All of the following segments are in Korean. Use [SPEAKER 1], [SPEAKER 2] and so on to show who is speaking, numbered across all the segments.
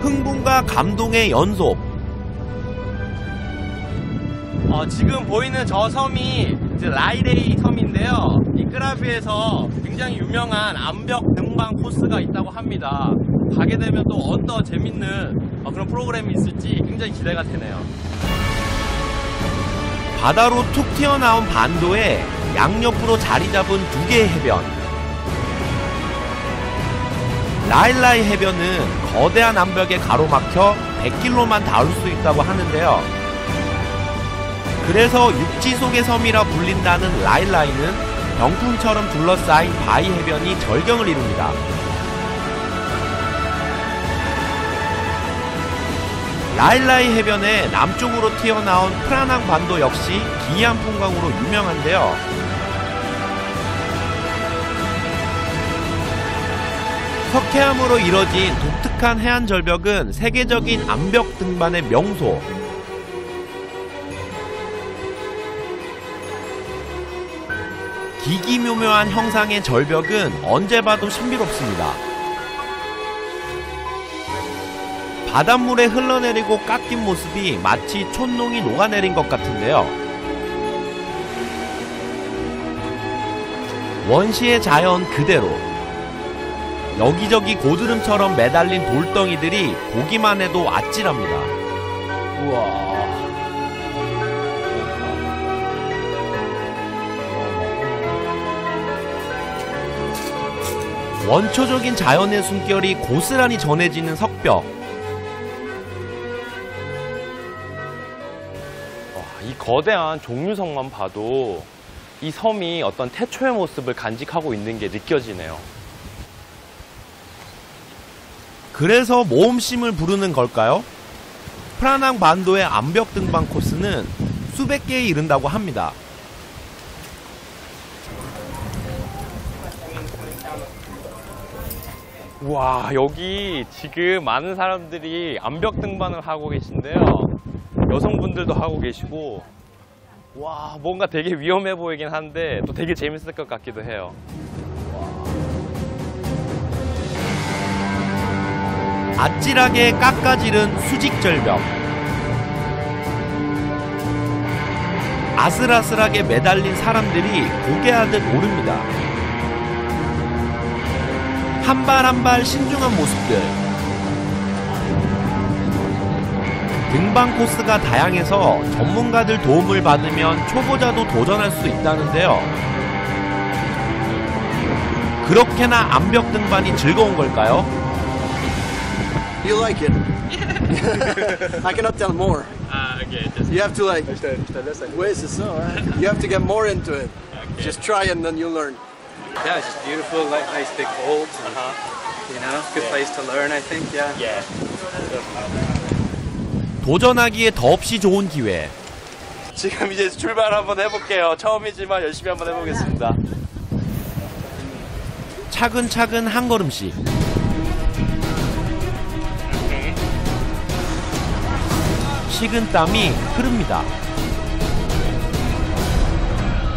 [SPEAKER 1] 흥분과 감동의 연속.
[SPEAKER 2] 어, 지금 보이는 저 섬이 이제 라이레이 섬인데요. 이 끄라비에서 굉장히 유명한 암벽 등반 코스가 있다고 합니다. 가게 되면 또 어떤 재밌는 어, 그런 프로그램이 있을지 굉장히 기대가 되네요.
[SPEAKER 1] 바다로 툭 튀어나온 반도에 양옆으로 자리 잡은 두 개의 해변. 라일라이 해변은 거대한 암벽에 가로막혀 100km만 닿을 수 있다고 하는데요. 그래서 육지 속의 섬이라 불린다는 라일라이는 병풍처럼 둘러싸인 바위 해변이 절경을 이룹니다. 라일라이 해변의 남쪽으로 튀어나온 프라낭 반도 역시 기이한 풍광으로 유명한데요. 석회암으로 이뤄진 독특한 해안 절벽은 세계적인 암벽 등반의 명소. 기기묘묘한 형상의 절벽은 언제 봐도 신비롭습니다. 바닷물에 흘러내리고 깎인 모습이 마치 촌농이 녹아내린 것 같은데요. 원시의 자연 그대로 여기저기 고드름처럼 매달린 돌덩이들이 보기만 해도 아찔합니다. 우와. 원초적인 자연의 숨결이 고스란히 전해지는 석벽.
[SPEAKER 2] 와, 이 거대한 종류성만 봐도 이 섬이 어떤 태초의 모습을 간직하고 있는 게 느껴지네요.
[SPEAKER 1] 그래서 모험심을 부르는 걸까요? 프라낭 반도의 암벽 등반 코스는 수백 개에 이른다고 합니다.
[SPEAKER 2] 와 여기 지금 많은 사람들이 암벽 등반을 하고 계신데요. 여성분들도 하고 계시고 와 뭔가 되게 위험해 보이긴 한데 또 되게 재밌을 것 같기도 해요.
[SPEAKER 1] 아찔하게 깎아지른 수직절벽. 아슬아슬하게 매달린 사람들이 고개하듯 오릅니다. 한 발 한 발 신중한 모습들. 등반 코스가 다양해서 전문가들 도움을 받으면 초보자도 도전할 수 있다는데요. 그렇게나 암벽 등반이 즐거운 걸까요?
[SPEAKER 3] You like it? I cannot tell more.
[SPEAKER 2] 아 이게 just
[SPEAKER 3] You have to like. Where's the song? You have to get more into it. Just try and then you'll learn.
[SPEAKER 4] Yeah, it's just beautiful, like nice big holds. And, You know, good place to learn, I think. Yeah.
[SPEAKER 2] yeah.
[SPEAKER 1] 도전하기에 더없이 좋은 기회.
[SPEAKER 2] 지금 이제 출발 한번 해볼게요. 처음이지만 열심히 한번 해보겠습니다.
[SPEAKER 1] 차근차근 한 걸음씩. 식은 땀이 흐릅니다.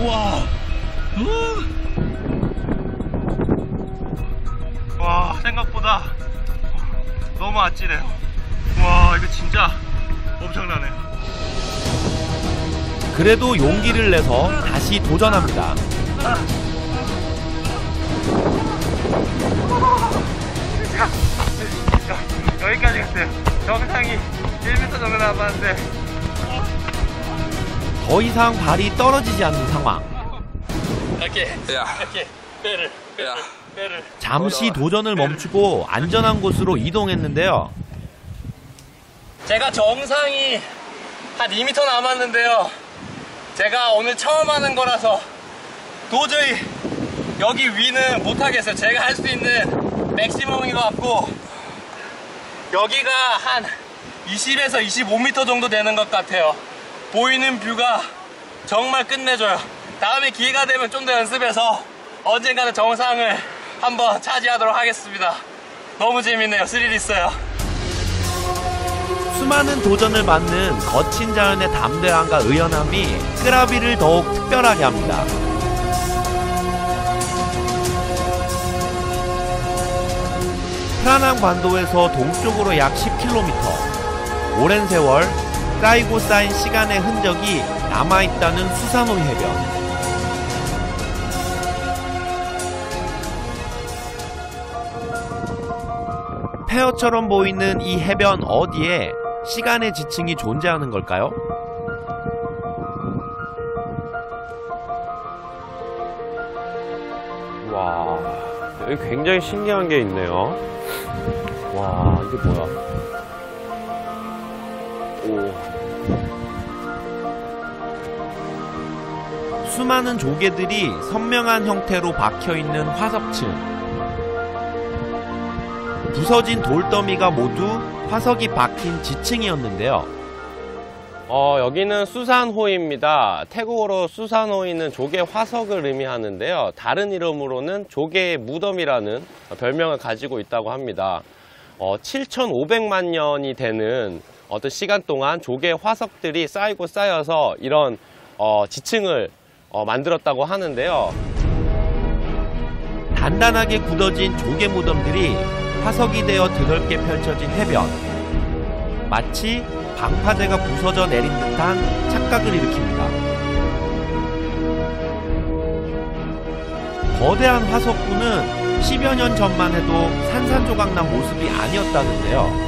[SPEAKER 2] 와, 와 생각보다 너무 아찔해요. 와 이거 진짜 엄청나네요.
[SPEAKER 1] 그래도 용기를 내서 다시 도전합니다.
[SPEAKER 2] 남았는데
[SPEAKER 1] 더 이상 발이 떨어지지 않는 상황.
[SPEAKER 2] 이렇게. 이렇게 배를. 배를
[SPEAKER 1] 잠시 도전을 멈추고 안전한 곳으로 이동했는데요.
[SPEAKER 2] 제가 정상이 한 2m 남았는데요. 제가 오늘 처음 하는 거라서 도저히 여기 위는 못하겠어요. 제가 할 수 있는 맥시멈인 것 같고 여기가 한 20에서 25m 정도 되는 것 같아요. 보이는 뷰가 정말 끝내줘요. 다음에 기회가 되면 좀 더 연습해서 언젠가는 정상을 한번 차지하도록 하겠습니다. 너무 재밌네요. 스릴 있어요.
[SPEAKER 1] 수많은 도전을 받는 거친 자연의 담대함과 의연함이 끄라비를 더욱 특별하게 합니다. 프라낭 반도에서 동쪽으로 약 10km. 오랜 세월 쌓이고 쌓인 시간의 흔적이 남아있다는 수산호 해변. 폐허처럼 보이는 이 해변 어디에 시간의 지층이 존재하는 걸까요?
[SPEAKER 2] 와, 여기 굉장히 신기한 게 있네요. 와, 이게 뭐야? 오,
[SPEAKER 1] 수많은 조개들이 선명한 형태로 박혀 있는 화석층. 부서진 돌더미가 모두 화석이 박힌 지층이었는데요.
[SPEAKER 2] 어, 여기는 수산호입니다. 태국어로 수산호이는 조개 화석을 의미하는데요. 다른 이름으로는 조개의 무덤이라는 별명을 가지고 있다고 합니다. 어, 7,500만 년이 되는 어떤 시간 동안 조개 화석들이 쌓이고 쌓여서 이런 어, 지층을 어, 만들었다고 하는데요.
[SPEAKER 1] 단단하게 굳어진 조개 무덤들이 화석이 되어 드넓게 펼쳐진 해변. 마치 방파제가 부서져 내린 듯한 착각을 일으킵니다. 거대한 화석구는 10여 년 전만 해도 산산조각난 모습이 아니었다는데요.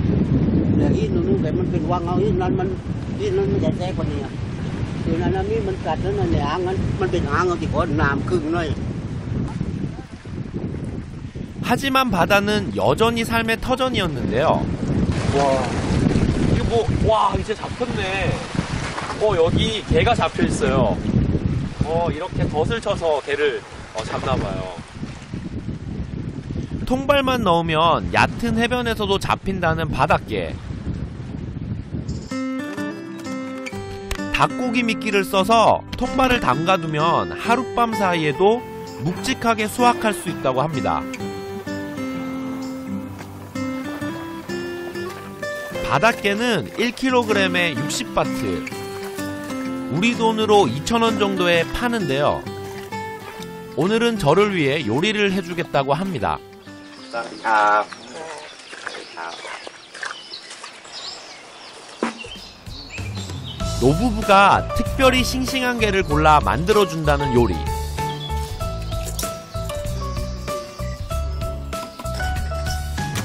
[SPEAKER 5] แต่ยืนนู้นแต่มันเป็นวังเอายืนนั้นมันยืนนั้นไม่ใช่แท้กว่านี้อะยืนอันนั้นมิมันกัดแล้วนั่นเนี่ยหางนั้นมันเป็นหางเอาที่ก้นน้ำครึ่งเลย
[SPEAKER 1] 하지만 바다는 여전히 삶의 터전이었는데요.
[SPEAKER 2] 와, 이거 뭐, 와, 이제 잡혔네. 어, 여기 개가 잡혀 있어요. 어, 이렇게 덫을 쳐서 개를 어, 잡나봐요.
[SPEAKER 1] 통발만 넣으면 얕은 해변에서도 잡힌다는 바닷개. 닭고기 미끼를 써서 통발을 담가두면 하룻밤 사이에도 묵직하게 수확할 수 있다고 합니다. 바닷개는 1kg에 60바트. 우리 돈으로 2,000원 정도에 파는데요. 오늘은 저를 위해 요리를 해주겠다고 합니다. 노부부가 특별히 싱싱한 게를 골라 만들어준다는 요리.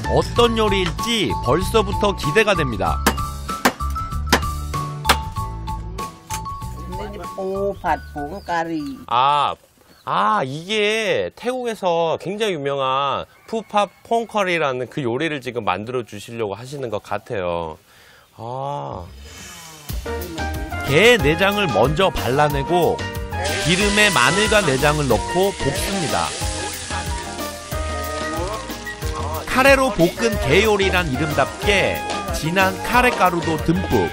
[SPEAKER 1] 어떤 요리일지 벌써부터 기대가 됩니다.
[SPEAKER 2] 아, 아 이게 태국에서 굉장히 유명한 푸팟 퐁커리라는 그 요리를 지금 만들어 주시려고 하시는 것 같아요. 아.
[SPEAKER 1] 게 내장을 먼저 발라내고 기름에 마늘과 내장을 넣고 볶습니다. 카레로 볶은 게 요리란 이름답게 진한 카레 가루도 듬뿍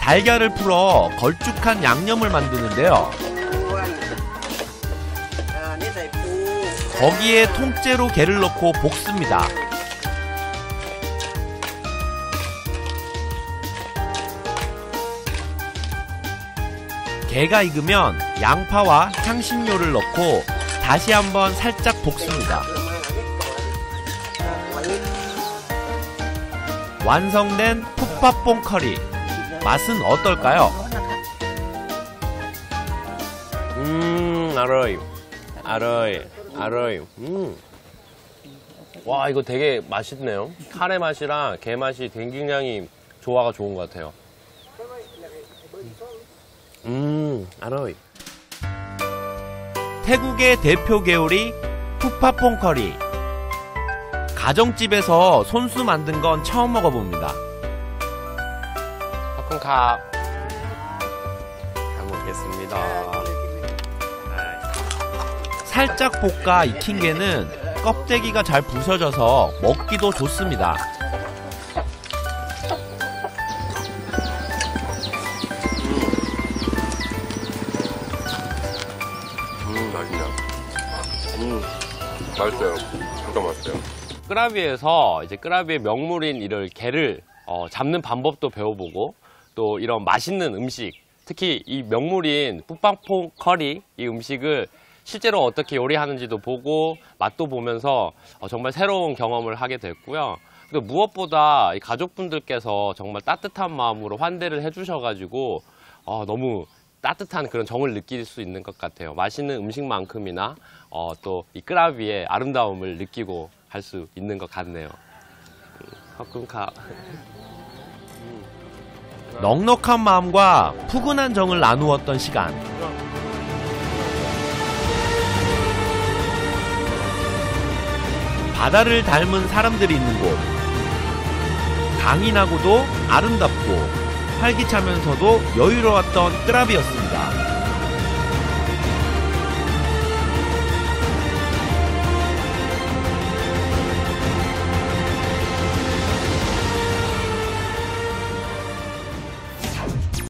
[SPEAKER 1] 달걀을 풀어 걸쭉한 양념을 만드는데요. 거기에 통째로 게를 넣고 볶습니다. 게가 익으면 양파와 향신료를 넣고 다시 한번 살짝 볶습니다. 완성된 푸파뽕 커리. 맛은 어떨까요?
[SPEAKER 2] 음, 아로이. 아로이. 아로이. 음. 와, 이거 되게 맛있네요. 카레 맛이랑 게 맛이 굉장히 조화가 좋은 것 같아요. 음, 아로이.
[SPEAKER 1] 태국의 대표 개요리 푸파퐁 커리. 가정집에서 손수 만든 건 처음 먹어봅니다.
[SPEAKER 2] 팝콘캅. 잘 먹겠습니다.
[SPEAKER 1] 살짝 볶아 익힌 게는 껍데기가 잘 부서져서 먹기도 좋습니다.
[SPEAKER 6] 맛있어요. 진짜 맛있어요.
[SPEAKER 2] 끄라비에서 이제 끄라비의 명물인 이를 게를 어, 잡는 방법도 배워보고 또 이런 맛있는 음식 특히 이 명물인 뿌빵퐁 커리 이 음식을 실제로 어떻게 요리하는지도 보고 맛도 보면서 어, 정말 새로운 경험을 하게 됐고요. 그리고 무엇보다 이 가족분들께서 정말 따뜻한 마음으로 환대를 해주셔가지고 어, 너무 따뜻한 그런 정을 느낄 수 있는 것 같아요. 맛있는 음식만큼이나 어, 또이 끄라비의 아름다움을 느끼고 갈 수 있는 것 같네요. 음, 헛금카.
[SPEAKER 1] 넉넉한 마음과 푸근한 정을 나누었던 시간. 바다를 닮은 사람들이 있는 곳. 강인하고도 아름답고 활기차면서도 여유로웠던 끄라비였습니다.